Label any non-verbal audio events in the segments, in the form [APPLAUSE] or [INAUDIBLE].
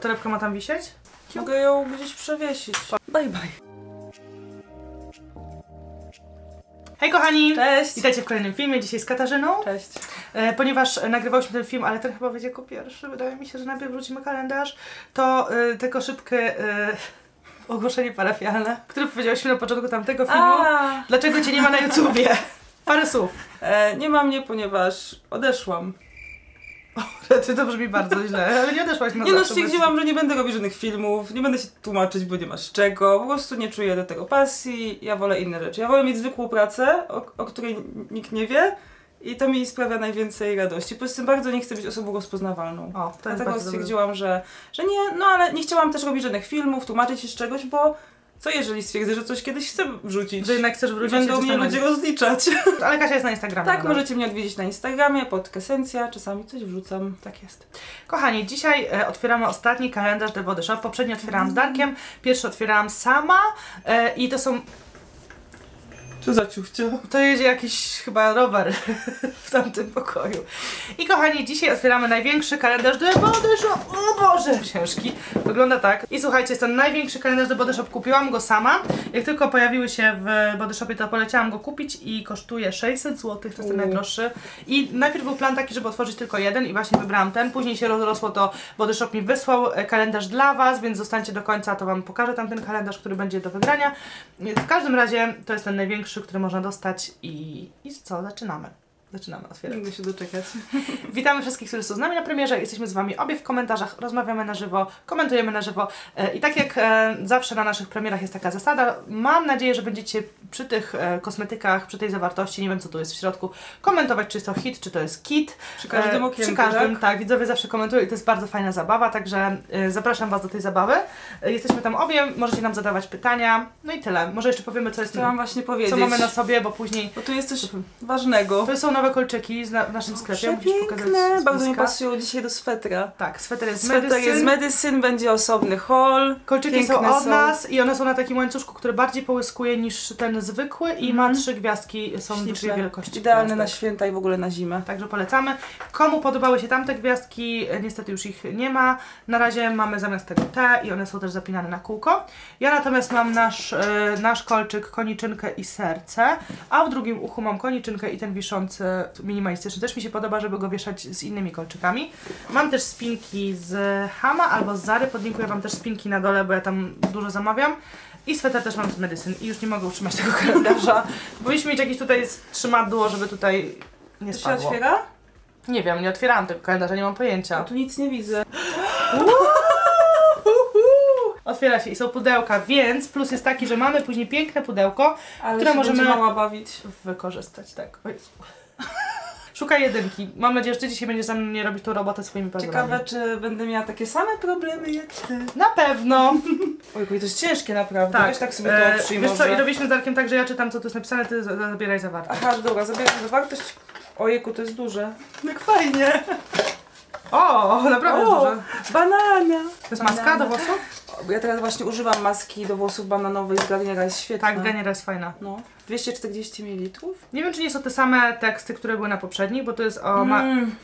Torebka ma tam wisieć? Mogę ją gdzieś przewiesić. Bye bye. Hej kochani! Cześć! Witajcie w kolejnym filmie, dzisiaj z Katarzyną. Cześć. E, ponieważ nagrywałyśmy ten film, ale ten chyba będzie jako pierwszy, wydaje mi się, że najpierw wrzucimy kalendarz, to e, tylko szybkie e, [LAUGHS] ogłoszenie parafialne, które powiedziałyśmy na początku tamtego filmu. A, Dlaczego Cię nie ma na YouTubie? [LAUGHS] Parę słów. e, nie ma mnie, ponieważ odeszłam. Ty to brzmi bardzo źle, ale nie odeszłaś na Nie no, stwierdziłam, że nie będę robić żadnych filmów, nie będę się tłumaczyć, bo nie masz czego, po prostu nie czuję do tego pasji, ja wolę inne rzeczy. Ja wolę mieć zwykłą pracę, o, o której nikt nie wie i to mi sprawia najwięcej radości. Poza tym bardzo nie chcę być osobą rozpoznawalną. O, to Dlatego stwierdziłam, że, że nie, no ale nie chciałam też robić żadnych filmów, tłumaczyć się z czegoś, bo co jeżeli stwierdzę, że coś kiedyś chcę wrzucić? Że jednak chcesz I wrócić będą coś mnie ludzie będzie. rozliczać. [LAUGHS] Ale Kasia jest na Instagramie. Tak, nadal. możecie mnie odwiedzić na Instagramie pod Kesencja, czasami coś wrzucam. Tak jest. Kochani, dzisiaj e, otwieramy ostatni kalendarz The Body Shop. Poprzedni otwierałam z Darkiem, pierwszy otwierałam sama e, i to są, Co za ciuchcia? to jedzie jakiś chyba rower [LAUGHS] w tamtym pokoju. I kochani, dzisiaj otwieramy największy kalendarz The Body Shop. O Boże! Ciężki. Wygląda tak. I słuchajcie, jest to największy kalendarz The Body Shop. Kupiłam go sama. Jak tylko pojawiły się w Body Shopie, to poleciałam go kupić i kosztuje 600 zł. To jest ten najdroższy. I najpierw był plan taki, żeby otworzyć tylko jeden i właśnie wybrałam ten. Później się rozrosło to, Body Shop mi wysłał e, kalendarz dla Was, więc zostańcie do końca, to Wam pokażę tam ten kalendarz, który będzie do wygrania. W każdym razie to jest ten największy, który można dostać i, i co? Zaczynamy. Zaczynamy otwierać. Nie się doczekać. [LAUGHS] Witamy wszystkich, którzy są z nami na premierze. Jesteśmy z Wami obie w komentarzach, rozmawiamy na żywo, komentujemy na żywo. E, I tak jak e, zawsze na naszych premierach jest taka zasada, mam nadzieję, że będziecie przy tych e, kosmetykach, przy tej zawartości, nie wiem co tu jest w środku, komentować, czy jest to hit, czy to jest kit. Przy każdym okienku, Przy każdym, tak? tak? Widzowie zawsze komentują i to jest bardzo fajna zabawa, także zapraszam Was do tej zabawy. Jesteśmy tam obie, możecie nam zadawać pytania. No i tyle. Może jeszcze powiemy, co jest Chciałam właśnie powiedzieć. co mamy na sobie, bo później Bo tu jest coś ważnego. to są nowe kolczyki z na, w naszym sklepie. Musisz pokazać Przepiękne, bardzo mi pasują dzisiaj do swetra. Tak, sweter jest Sweter jest medicine, będzie osobny haul. Kolczyki są Piękne od są. nas i one są na takim łańcuszku, który bardziej połyskuje niż ten zwykły i ma trzy gwiazdki, są Śliczne. dwie wielkości Idealne na święta i w ogóle na zimę. Także polecamy. Komu podobały się tamte gwiazdki, niestety już ich nie ma. Na razie mamy zamiast tego te i one są też zapinane na kółko. Ja natomiast mam nasz, e, nasz kolczyk, koniczynkę i serce, a w drugim uchu mam koniczynkę i ten wiszący minimalistyczny. Też mi się podoba, żeby go wieszać z innymi kolczykami. Mam też spinki z Hama albo z Zary. Podlinkuję Wam też spinki na dole, bo ja tam dużo zamawiam. I sweter też mam z Medicine i już nie mogę utrzymać tego kalendarza. [LAUGHS] Powinniśmy mieć jakieś tutaj trzymadło, żeby tutaj nie To się spadło. otwiera? Nie wiem, nie otwierałam tego kalendarza, nie mam pojęcia. tu nic nie widzę. [GASPS] Otwiera się i są pudełka, więc plus jest taki, że mamy później piękne pudełko Ale Które możemy- bawić. wykorzystać, tak. O Jezu. Szukaj jedynki. Mam nadzieję, że Ty dzisiaj będziesz za mnie robić tą robotę swoimi pazurami. Ciekawe, czy będę miała takie same problemy jak ty. Na pewno. [LAUGHS] Ojku, to jest ciężkie naprawdę. Tak. Weź tak sobie E, to przyjmę. Wiesz co, i robiliśmy z Darkiem tak, że ja czytam, co tu jest napisane, Ty za- zabieraj zawartość. Aha, dobra, zabieram zawartość. Ojejku, to jest duże. Jak fajnie. [LAUGHS] O, naprawdę O, duże. Banana. To jest maska do włosów? Ja teraz właśnie używam maski do włosów bananowej z Garniera, jest świetna. Tak, Ganiera jest fajna. No, 240 ml. Nie wiem, czy nie są te same teksty, które były na poprzednich, bo to jest o ma... Mm.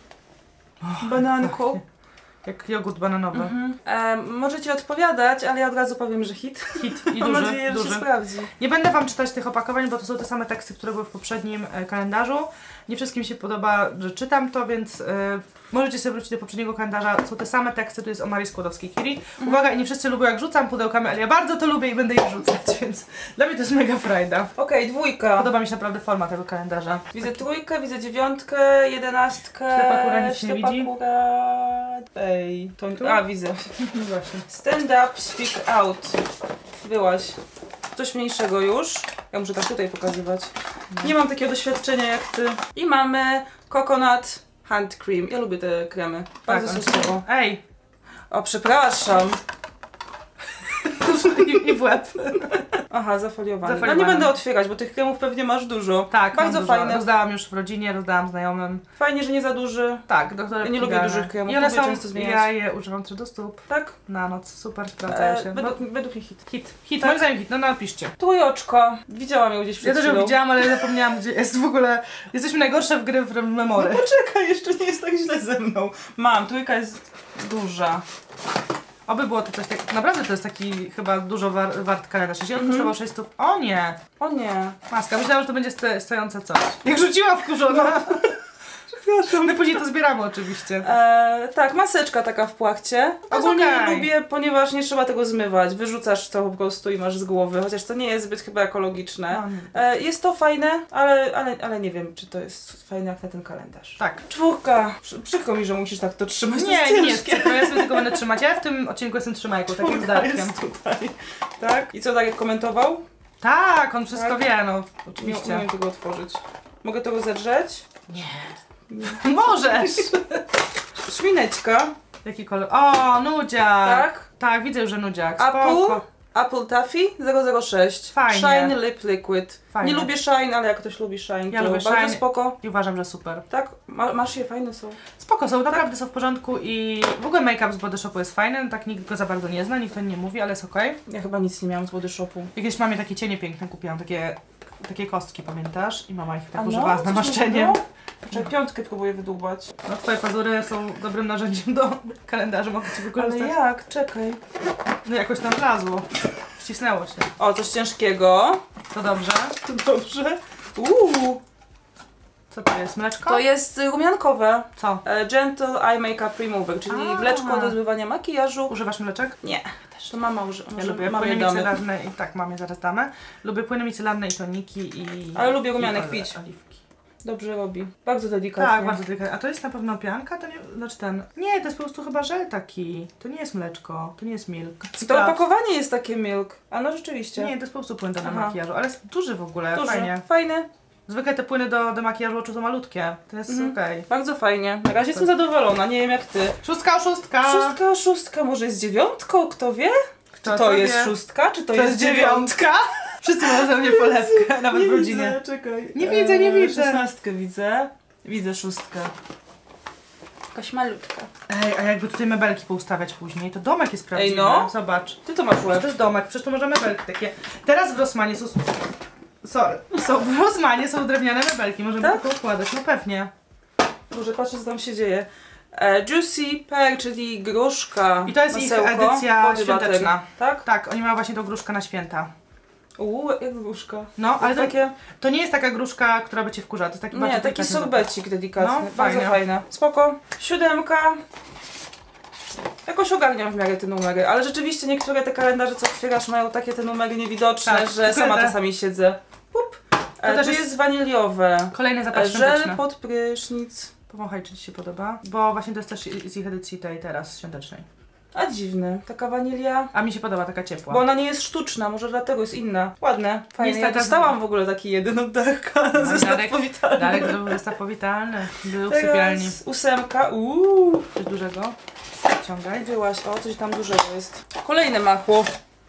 Bananko. jak jogurt bananowy. Mhm. E, możecie odpowiadać, ale ja od razu powiem, że hit. Hit i [LAUGHS] Mam duży, nadzieję, że się duży. sprawdzi. Nie będę Wam czytać tych opakowań, bo to są te same teksty, które były w poprzednim e, kalendarzu. Nie wszystkim się podoba, że czytam to, więc e, możecie sobie wrócić do poprzedniego kalendarza. Są te same teksty, tu jest o Marii Skłodowskiej-Curie. Uwaga, i nie wszyscy lubią jak rzucam pudełkami, ale ja bardzo to lubię i będę je rzucać, [LAUGHS] więc dla mnie to jest mega frajda. Okej, dwójka. Podoba mi się naprawdę forma tego kalendarza. Widzę trójkę, widzę dziewiątkę, jedenastkę. Ślepa kura nic nie widzi? Kura... Ej, to... A, widzę. [LAUGHS] No właśnie. Stand up, speak out. Byłaś. Coś mniejszego już. Ja muszę tak tutaj pokazywać. Nie mam takiego doświadczenia jak ty. I mamy coconut hand cream. Ja lubię te kremy. Bardzo Tak, są. Ej! O, przepraszam. I, I w łeb. Aha, zafoliowane. No Zafoliowane. nie będę otwierać, bo tych kremów pewnie masz dużo. Tak, Bardzo dużo. fajne. Rozdałam już w rodzinie, rozdałam znajomym. Fajnie, że nie za duży. Tak, doktor Ja nie lubię dużych kremów, I one są, często zmieniać. ja je używam trzy do stóp Tak? na noc, super, sprawdzają się. E, No, według, według mnie hit. hit, hit, Tak. moim zdaniem hit, no napiszcie. Trójoczka. Widziałam ją gdzieś przed Ja też ją widziałam, ale zapomniałam gdzie jest w ogóle. Jesteśmy najgorsze w gry w memory. Poczekaj, jeszcze nie jest tak źle ze mną. Mam, trójka jest duża. Oby było to coś tak. Naprawdę to jest taki chyba dużo war, wart kalendarz. Jeśli on kosztował 600. O nie! O nie. Maska, myślałam, że to będzie sto, stojące coś. Jak rzuciła wkurzona. [LAUGHS] Przepraszam. My później to zbieramy oczywiście. E, tak, maseczka taka w płachcie. To jest Ogólnie okej. lubię, ponieważ nie trzeba tego zmywać. Wyrzucasz to po prostu i masz z głowy, chociaż to nie jest zbyt chyba ekologiczne. No, nie. E, jest to fajne, ale, ale, ale nie wiem, czy to jest fajne jak na ten kalendarz. Tak. Czwórka. Przy- Przykro mi, że musisz tak to trzymać. to Nie, jest nie, nie, przykro, ja sobie tylko będę trzymać. Ja w tym odcinku jestem trzymajką, takim jest tutaj. Tak? I co Darek komentował? Tak, on wszystko Tak. wie, no Nie oczywiście. umiem tego otworzyć. Mogę tego zedrzeć? Nie. Możesz! [LAUGHS] Szmineczka. Jaki kolor? O, nudziak! Tak. Tak, widzę, że nudziak. Apple. Spoko. Apple Taffy 006. Fajnie. Shine Lip Liquid. Fajnie. Nie lubię Shine, ale jak ktoś lubi Shine, Ja to lubię bardzo Shine. spoko. I uważam, że super. Tak? Ma, masz je, fajne są. Spoko, są naprawdę są w porządku i w ogóle make-up z Body Shopu jest fajny, no tak nikt go za bardzo nie zna, nikt o nim nie mówi, ale jest okej. Ja chyba nic nie miałam z Body Shopu. Jakieś mamie takie cienie piękne kupiłam, takie, takie kostki, pamiętasz? I mama ich tak A no, używała z coś mi namaszczeniem. było? Poczekaj, piątkę próbuję wydłubać. No twoje pazury są dobrym narzędziem do kalendarza, mogę ci Ale wykorzystać. jak? Czekaj. No jakoś tam wlazło. Wcisnęło się. O, coś ciężkiego. To dobrze. To dobrze. Uuu, Co to jest? Mleczko? to jest y, rumiankowe. Co? E, Gentle Eye Makeup Remover, czyli A. wleczko do zmywania makijażu. Używasz mleczek? Nie, to mama uży, Ja lubię płyny micelarne i tak, mamie zaraz damy. Lubię płyny micelarne i toniki i... Ale lubię rumianek pić. Oliwki. Dobrze robi. Bardzo delikatnie. Tak, bardzo delikatnie. A to jest na pewno pianka? To nie, znaczy ten... Nie, to jest po prostu chyba żel taki. To nie jest mleczko, to nie jest milk. To Sprawdź. opakowanie jest takie milk. A no rzeczywiście. Nie, to jest po prostu płyn do Aha. makijażu, ale jest duży w ogóle, Duży, fajnie. fajny, Zwykle te płyny do, do makijażu oczu są malutkie. To jest Mhm. okej. bardzo fajnie. Na razie jestem zadowolona, nie wiem jak ty. Szóstka, szóstka! Szóstka, szóstka, może jest dziewiątką, kto wie? Kto Czy to, to jest wie? szóstka, czy to, To jest jest dziewiątka! [LAUGHS] Wszyscy mają ze mnie polewkę, nawet nie w rodzinie. Widzę, czekaj. Nie widzę, nie Eee, widzę. Szesnastkę widzę. Widzę szóstkę. Jakaś malutka. Ej, a jakby tutaj mebelki poustawiać później, to domek jest prawdziwy. Ej, no. Zobacz. Ty to masz To łeb. jest domek, przecież tu może mebelki takie. Teraz w Rosmanie są... Sorry. Są, w Rosmanie są drewniane mebelki, możemy Tak? tylko układać. No pewnie. Boże, patrzę co tam się dzieje. E, Juicy Pear, czyli gruszka. I to jest ich masełko, edycja body butter. świąteczna. Tak? Tak, oni mają właśnie tą gruszkę na święta. Uuu, jak gruszka. No, ale to, takie... to nie jest taka gruszka, która by cię wkurzała, to jest taki Nie, taki sorbecik delikatny. No, Bardzo fajnie. fajne. Spoko. Siódemka. Jakoś ogarniam w miarę te numery, ale rzeczywiście niektóre te kalendarze, co otwierasz, mają takie te numery niewidoczne, Tak, że sama te- czasami siedzę. Pup. E, też to jest- jest waniliowe. Kolejny E, zapach Żel świąteczny. pod prysznic. Powąchaj, czy Ci się podoba. Bo właśnie to jest też z ich edycji tej teraz, świątecznej. A dziwne, taka wanilia. A mi się podoba taka ciepła. Bo ona nie jest sztuczna, może dlatego jest inna. Ładne, fajne. jest Ja taka- dostałam w ogóle taki jeden od Darka na [LAUGHS] zestaw Darek- powitalny. Darek zestaw powitalny. Był w sypialni. Ósemka. Uuu. Coś dużego. Ciągaj. Wyłaś, o, coś tam dużego jest. Kolejne machło.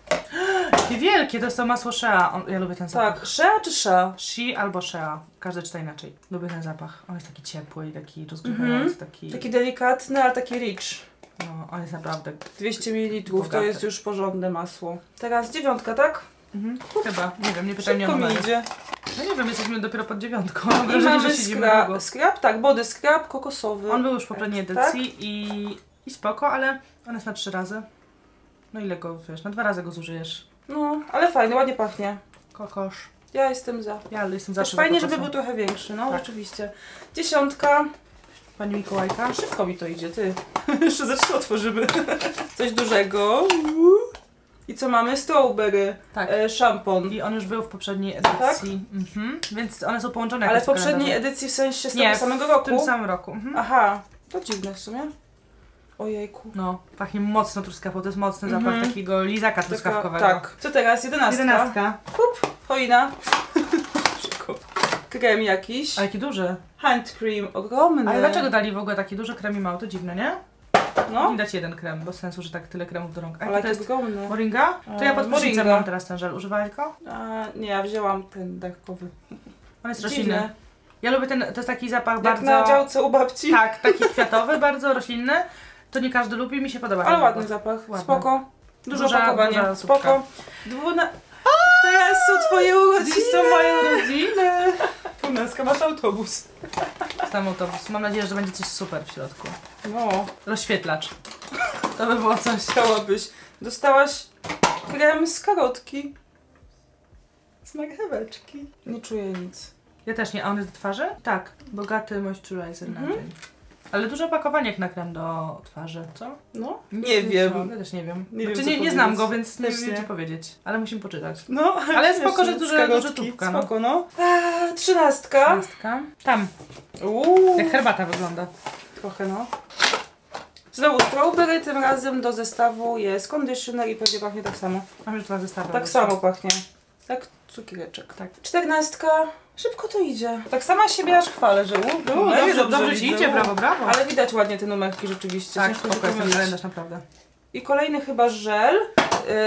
[GASPS] Jakie wielkie, to jest to masło Shea. On, ja lubię ten zapach. Tak, Shea czy Shea? She albo Shea. Każdy czyta inaczej. Lubię ten zapach. On jest taki ciepły i taki rozgrzewający, taki... Taki delikatny, ale taki rich. No, on jest naprawdę... 200 ml, to Bogaty. jest już porządne masło. Teraz dziewiątka, tak? Mhm. Chyba. Nie wiem, nie pytaj mnie o numery. idzie. No nie wiem, jesteśmy dopiero pod dziewiątką. Mam I wrażenie, że siedzimy długo. scrap, tak, body scrap kokosowy. On był już w poprzedniej Tak? edycji i, i spoko, ale on jest na trzy razy. No ile go, wiesz, na dwa razy go zużyjesz. No, ale fajny, ładnie pachnie. Kokosz. Ja jestem za. Ja jestem Też zawsze fajnie, za żeby był trochę większy, no Tak. rzeczywiście. Dziesiątka. Pani Mikołajka. Szybko mi to idzie, ty. [LAUGHS] Jeszcze za trzy otworzymy. [LAUGHS] Coś dużego. I co mamy? Strawberry. Tak. E, szampon. I on już był w poprzedniej edycji. Mhm. Więc one są połączone Ale w poprzedniej kalendarze. edycji w sensie z tego samego W roku? tym samym roku. Mhm. Aha, to dziwne w sumie. Ojejku. No, pachnie mocno truskawką. To jest mocny zapach Mhm. takiego lizaka Taka, truskawkowego. tak. Co teraz? Jedenastka. Jedenastka. Choina. [LAUGHS] Krem jakiś. A jaki duży. Hand cream ogromny. Ale dlaczego dali w ogóle taki duży krem i mały? To dziwne, nie? No, Nie dać jeden krem, bez sensu, że tak tyle kremów do rąk. A ale to jest ogromny. Moringa? To ja pod Moringa. mam teraz ten żel. Używałeś go? A, nie, ja wzięłam ten darkowy. On jest roślinny. Ja lubię ten, to jest taki zapach Jak bardzo... na działce u babci. Tak, taki kwiatowy, bardzo roślinny. To nie każdy lubi, mi się podoba. Ale ładny zapach. zapach. Ładny. Spoko. Dużo Duża- opakowanie. duża Spoko. Dwuna... Teraz są twoje urodziny. Dziś są moje urodziny. Puneska, masz autobus. Tam autobus. Mam nadzieję, że będzie coś super w środku. No. Rozświetlacz. To by było coś. Chciałabyś. Dostałaś krem z karotki. Z marcheweczki. Nie czuję nic. Ja też nie, a on jest do twarzy? Tak, bogaty moisturizer na Mhm. dzień. Ale dużo opakowań jak na krem do twarzy, co? No, nie wiem. Ja też nie wiem. Nie wiem, znaczy, co nie, nie znam go, więc nie Też wiem nie. co powiedzieć. Ale musimy poczytać. No, Ale [LAUGHS] spoko, że karotki. duże tubka, no. Spoko, no. Eee, trzynastka. Piąstka. Tam, Uuu. jak herbata wygląda. Trochę no. Znowu strawberry, tym razem do zestawu jest conditioner i pewnie pachnie tak samo. Mam już dwa zestawy. Tak samo pachnie. Jak cukiereczek. Tak. Czternastka. Szybko to idzie. Tak sama siebie aż chwalę, że u, U, numery dobrze, dobrze ci idzie, brawo, brawo. Ale widać ładnie te numerki rzeczywiście. tak, spoko jest ten kalendarz, naprawdę. I kolejny chyba żel.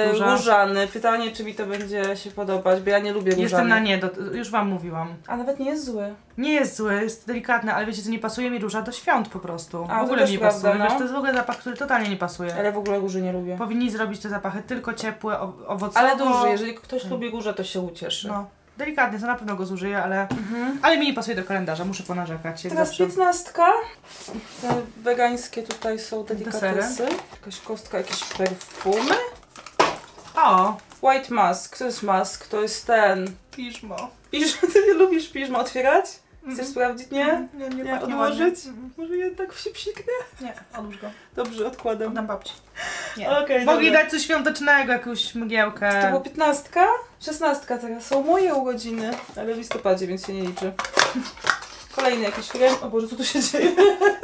Yy, Róża. różany. Pytanie, czy mi to będzie się podobać, bo ja nie lubię różany. Jestem na nie, do, już wam mówiłam. A nawet nie jest zły. Nie jest zły, jest delikatny, ale wiecie co, nie pasuje mi róża do świąt po prostu. A, w ogóle mi nie prawda, pasuje. no. Wiesz, to jest w ogóle zapach, który totalnie nie pasuje. Ale w ogóle róży nie lubię. Powinni zrobić te zapachy tylko ciepłe, owocowe. Ale duży, jeżeli ktoś Hmm. lubi róże, to się ucieszy. No, delikatnie, to na pewno go zużyję, ale, Mhm. ale mi nie pasuje do kalendarza, muszę ponarzekać. Jak Teraz zawsze. piętnastka. Te wegańskie tutaj są delikatesy. Jakaś kostka, jakieś perfumy. O, White mask. To jest mask, to jest ten. piżmo. Piż, [LAUGHS] ty nie lubisz piżma otwierać? Chcesz Mhm. sprawdzić? Nie? Nie, nie, Nie, nie odłożyć? Może jednak się psiknę? Nie, odłóż go. Dobrze, odkładam. Oddam babci. Nie. Okej, Mogli dać coś świątecznego, jakąś mgiełkę. To było piętnastka? Szesnastka teraz. Są moje urodziny, ale w listopadzie, więc się nie liczy. [LAUGHS] Kolejny jakiś krem. O Boże, co tu się dzieje?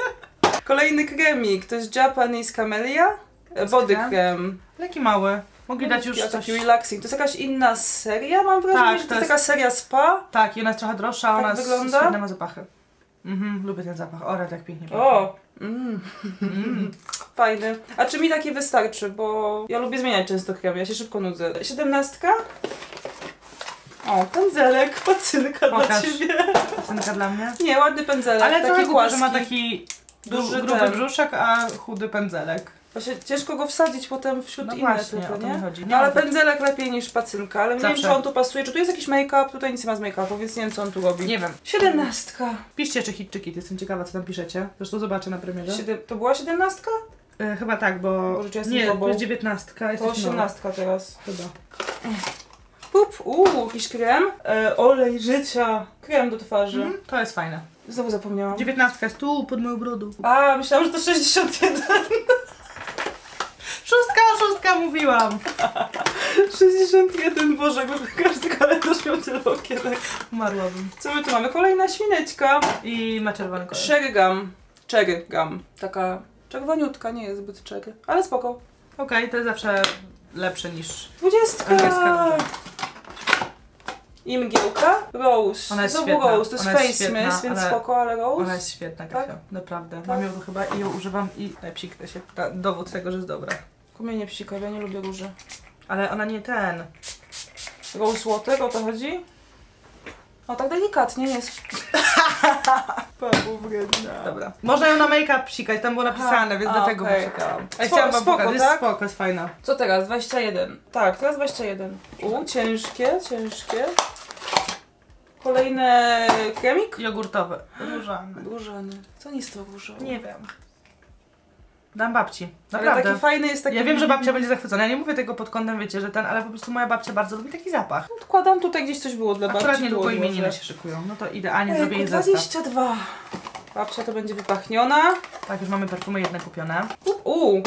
[LAUGHS] Kolejny kremik. To jest Japanese Camellia. E, Body krem? Taki mały. Mogli dać już coś... taki relaxing. To jest jakaś inna seria, mam wrażenie, Tak, że to, to jest taka seria spa. Tak, i ona jest trochę droższa, ona Tak jest wygląda? świetne ma zapachy. Mhm, lubię ten zapach. O, jak pięknie pachnie. O! Mm, Mm. [LAUGHS] fajny. A czy mi taki wystarczy, bo ja lubię zmieniać często kremy, ja się szybko nudzę. Siedemnastka? O, pędzelek, [LAUGHS] pacynka dla ciebie. Piosenka dla mnie. Nie, ładny pędzelek, Ale taki płaski. że ma taki Duży duży, gruby ten. brzuszek, a chudy pędzelek. Właśnie ciężko go wsadzić potem wśród No innych właśnie, tylko, to nie? chodzi. Nie No ale tak- pędzelek lepiej niż pacynka, ale nie wiem, Zawsze. czy on tu pasuje. Czy tu jest jakiś make-up? Tutaj nic nie ma z make-upu, więc nie wiem, co on tu robi. Nie wiem. Siedemnastka. Piszcie, czy hit, czy kit. Jestem ciekawa, co tam piszecie. Zresztą zobaczę na premierze. Siedem... To była siedemnastka? E, chyba tak, bo... Boże, ja nie, to jest dziewiętnastka. To osiemnastka teraz. Chyba. Pup, uuu, jakiś krem. E, olej życia. Krem do twarzy. Mhm, to jest fajne. Znowu zapomniałam. Dziewiętnastka jest tu, pod moją brodą. A, myślałam, że to 61. Mówiłam. 61, Boże, każdy kalendarz miał tyle okienek. Umarłabym. Co my tu mamy? Kolejna świneczka. I ma czerwony kolor. Cherry gum. Cherry gum. Taka czerwoniutka, nie jest zbyt cherry. Ale spoko. Okej, to jest zawsze lepsze niż... Dwudziestka. Angielska. I mgiełka. Rose. Ona jest Znowu świetna. Rose. To jest Ona face jest świetna, mist, więc ale- spoko, ale Rose. Ona jest świetna, Tak? Kasia. Naprawdę. Tak? Mam ją chyba i ją używam i psiknę się. Ta- Dowód tego, że jest dobra. Kumienie nie psika, ja nie lubię róży. Ale ona nie ten. Rose water, o to chodzi? O, tak delikatnie, nie jest. [LAUGHS] Babu wredna. Dobra. Można ją na make-up psikać, tam było napisane, więc A, dlatego okej. psikałam. A ja Spoko, chciałam wam spoko, pokazać, tak? jest spoko, jest fajna. Co teraz? 21. Tak, teraz 21. U, ciężkie, ciężkie. Kolejne kremik? Jogurtowe. Różane. Różany. Co nie jest to różowe? Nie wiem. Dam babci. Ale Naprawdę. taki fajny jest taki... Ja wiem, że babcia będzie zachwycona. Ja nie mówię tego pod kątem, wiecie, że ten, ale po prostu moja babcia bardzo lubi taki zapach. Odkładam tutaj gdzieś coś było dla babci. Akurat niedługo imieniny się szykują. No to idealnie zrobię jej Ojejku, zestaw. 22. Babcia to będzie wypachniona. Tak, już mamy perfumy jedne kupione. Uuu,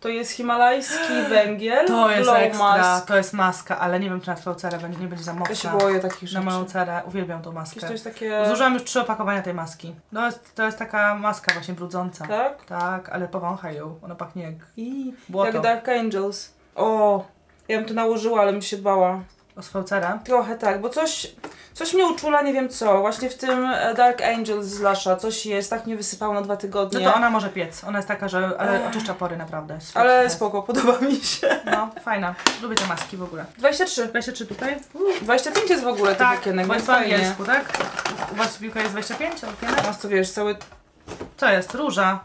to jest himalajski [GASPS] węgiel. To jest ekstra, Mask. to jest maska, ale nie wiem, czy na twoją cerę będzie, nie będzie za Ja się mocna. boję takich Na rzeczy. moją cerę uwielbiam tą Jakieś maskę. to jest takie... Zużyłam już trzy opakowania tej maski. No jest, to jest taka maska właśnie brudząca. Tak? Tak, ale powąchaj ją. Ona pachnie jak I błoto. jak Dark Angels. O, ja bym to nałożyła, ale bym się bała. O swoją cerę. Trochę tak, bo coś, coś mnie uczula, nie wiem co. Właśnie w tym e, Dark Angels z Lasha coś jest, tak mnie wysypało na dwa tygodnie. No to ona może piec. Ona jest taka, że ale oczyszcza pory naprawdę. Jest Ale świetna. spoko, podoba mi się. No, fajna. Lubię te maski w ogóle. 23. 23 tutaj? 25 jest w ogóle tych Tak, okienek, bo jest po fajnie. angielsku, tak? U was w UK jest 25 okienek? Masz to wiesz, cały Co jest? Róża.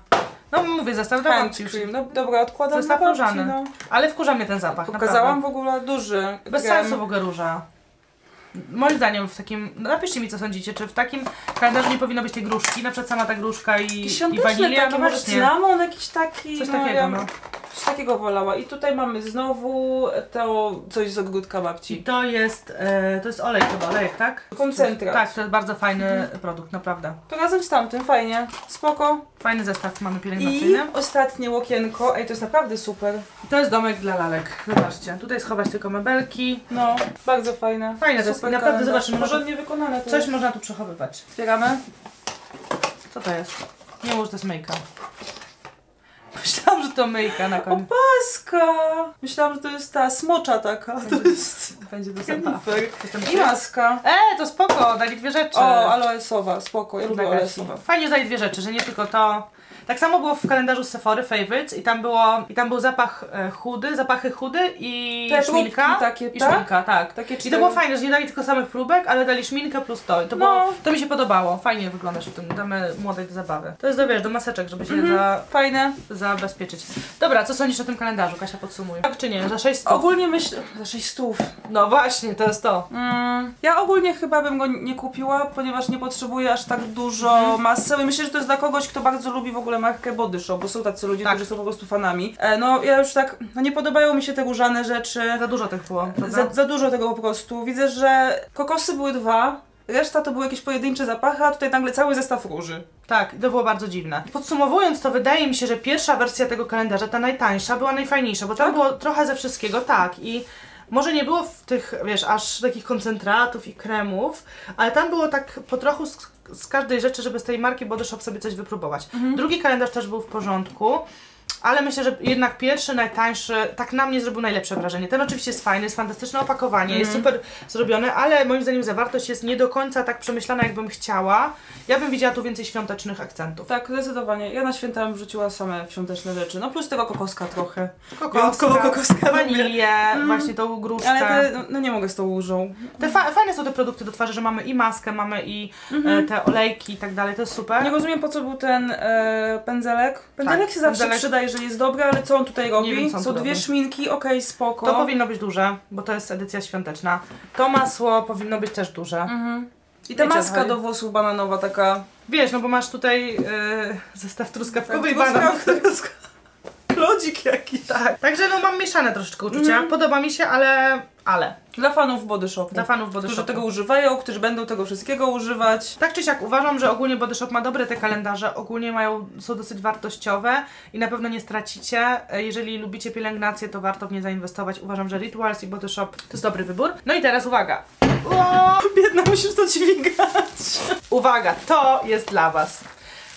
No mówię, zestaw do babci już. cream. No dobra, odkładam Zestaw na babci, różany. no. Ale wkurza mnie ten zapach, Pokazałam naprawdę. w ogóle duży Bez krem. sensu w ogóle róża. Moim zdaniem w takim, no napiszcie mi co sądzicie, czy w takim kalendarzu nie powinno być tej gruszki, na przykład sama ta gruszka i, i wanilia, no może właśnie. cynamon jakiś taki. Coś no, takiego, ja no. Coś takiego wolała. I tutaj mamy znowu to coś z ogródka I babci. to jest, e, to jest olej chyba, olejek, tak? Koncentrat. Tak, to jest bardzo fajny produkt, naprawdę. To razem z tamtym, fajnie. Spoko. Fajny zestaw mamy I pielęgnacyjny. ostatnie łokienko. Ej, to jest naprawdę super. I to jest domek dla lalek. Zobaczcie, tutaj schować tylko mebelki. No, bardzo fajne. Fajne to jest. I naprawdę zobaczmy, może porządnie wykonane. Coś jest. można tu przechowywać. Otwieramy. Co to jest? Nie mów, że to jest myjka. Myślałam, że to myjka na koniec. Paska! Myślałam, że to jest ta smocza taka. To jest Będzie kanifer. Jestem I maska. E, to spoko, dali dwie rzeczy. O, aloesowa, spoko. Ja lubię aloesowa. Fajnie, że dali dwie rzeczy, że nie tylko to. Tak samo było w kalendarzu Sephory Favorites i tam było, i tam był zapach e, chudy, zapachy chudy i Te szminka. takie, I tak? szminka, tak. Takie I to było fajne, że nie dali tylko samych próbek, ale dali szminkę plus to. I to, No. było, to mi się podobało. Fajnie wyglądasz w tym. Damy młodej do zabawy. To jest do wiesz, do maseczek, żeby się Mhm. za, Fajne. zabezpieczyć. Dobra, co sądzisz o tym kalendarzu? Kasia podsumuj. Tak czy nie? Za 6 stów. Ogólnie myślę... Za 6 stów. No właśnie, to jest to. Mm, ja ogólnie chyba bym go nie kupiła, ponieważ nie potrzebuję aż tak dużo Mhm. masy. I myślę, że to jest dla kogoś, kto bardzo lubi w ogóle markę Body Shop, bo są tacy ludzie, Tak. którzy są po prostu fanami. E, no ja już tak, no nie podobają mi się te różane rzeczy. Za dużo tych było? Za, za dużo tego po prostu. Widzę, że kokosy były dwa, reszta to były jakieś pojedyncze zapachy, a tutaj nagle cały zestaw róży. Tak, to było bardzo dziwne. Podsumowując, to wydaje mi się, że pierwsza wersja tego kalendarza, ta najtańsza, była najfajniejsza, bo tam Tak? było trochę ze wszystkiego, tak. I może nie było w tych, wiesz, aż takich koncentratów i kremów, ale tam było tak po trochu z, z każdej rzeczy, żeby z tej marki Body Shop sobie coś wypróbować. Drugi kalendarz też był w porządku. Ale myślę, że jednak pierwszy, najtańszy, tak na mnie zrobił najlepsze wrażenie. Ten oczywiście jest fajny, jest fantastyczne opakowanie, jest super zrobione, ale moim zdaniem zawartość jest nie do końca tak przemyślana, jakbym chciała. Ja bym widziała tu więcej świątecznych akcentów. Tak, zdecydowanie. Ja na święta bym wrzuciła same świąteczne rzeczy. No plus tego kokoska trochę. Kokoska, kokoska wanilię, właśnie tą gruszkę. Ale te, no, no nie mogę z tą łyżą. Te fa fajne są te produkty do twarzy, że mamy i maskę, mamy i e, te olejki i tak dalej, to jest super. Nie rozumiem po co był ten e, pędzelek. Pędzelek Tak, się zawsze pędzelek- przyda, jeżeli jest dobry, ale co on tutaj robi? wiem, co on Są tu dwie robi. szminki, okej, spoko. To powinno być duże, bo to jest edycja świąteczna. To masło powinno być też duże. Mhm. I ta Wiecie, maska do włosów bananowa taka. Wiesz, no bo masz tutaj e, zestaw truskawkowy i Tak, banan. truskawka- [LAUGHS] [LAUGHS] Lodzik jakiś. Tak. Także no mam mieszane troszeczkę uczucia. Mhm. Podoba mi się, ale... ale. Dla fanów Body Shopu. Dla fanów Body Którzy Shopu. tego używają, którzy będą tego wszystkiego używać. Tak czy siak uważam, że ogólnie Body Shop ma dobre te kalendarze, ogólnie mają, są dosyć wartościowe i na pewno nie stracicie. Jeżeli lubicie pielęgnację, to warto w nie zainwestować. Uważam, że Rituals i Body Shop to jest dobry wybór. No i teraz uwaga. O, Biedna, musisz to dźwigać. uwaga, to jest dla Was.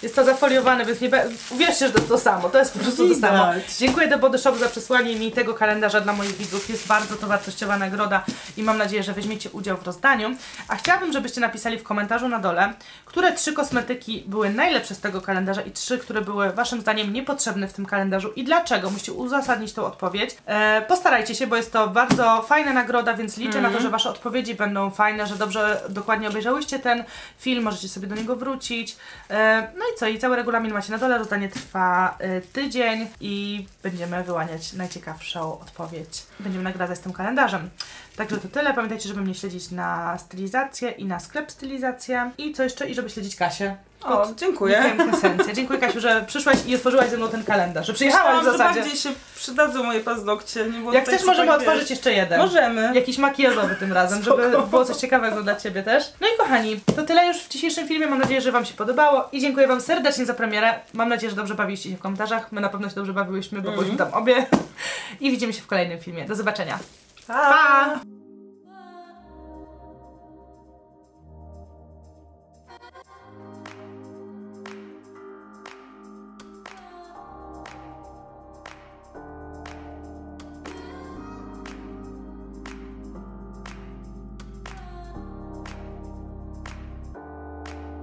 Jest to zafoliowane, więc nie be... uwierzcie, że to jest to samo. To jest po prostu to Widać. samo. Dziękuję do Body Shop za przesłanie mi tego kalendarza dla moich widzów. Jest bardzo to wartościowa nagroda i mam nadzieję, że weźmiecie udział w rozdaniu. A chciałabym, żebyście napisali w komentarzu na dole, które trzy kosmetyki były najlepsze z tego kalendarza i trzy, które były waszym zdaniem niepotrzebne w tym kalendarzu i dlaczego. Musicie uzasadnić tą odpowiedź. E, postarajcie się, bo jest to bardzo fajna nagroda, więc liczę na to, że wasze odpowiedzi będą fajne, że dobrze, dokładnie obejrzałyście ten film, możecie sobie do niego wrócić. E, no i co? I cały regulamin macie na dole. Rozdanie trwa e, tydzień i będziemy wyłaniać najciekawszą odpowiedź. Będziemy nagradzać tym kalendarzem. Także to tyle. Pamiętajcie, żeby mnie śledzić na stylizację i na sklep stylizację. I co jeszcze? I żeby śledzić Kasię. O, dziękuję. Esencja. Dziękuję Kasiu, że przyszłaś i otworzyłaś ze mną ten kalendarz, że przyjechałaś w zasadzie. bardziej się przydadzą moje paznokcie. Nie było Jak chcesz, możemy super, otworzyć wiesz. jeszcze jeden. Możemy. Jakiś makijażowy tym razem, żeby było coś ciekawego dla Ciebie też. No i kochani, to tyle już w dzisiejszym filmie. Mam nadzieję, że Wam się podobało i dziękuję Wam serdecznie za premierę. Mam nadzieję, że dobrze bawiliście się w komentarzach. My na pewno się dobrze bawiłyśmy, bo byliśmy tam obie. I widzimy się w kolejnym filmie. Do zobaczenia. 하.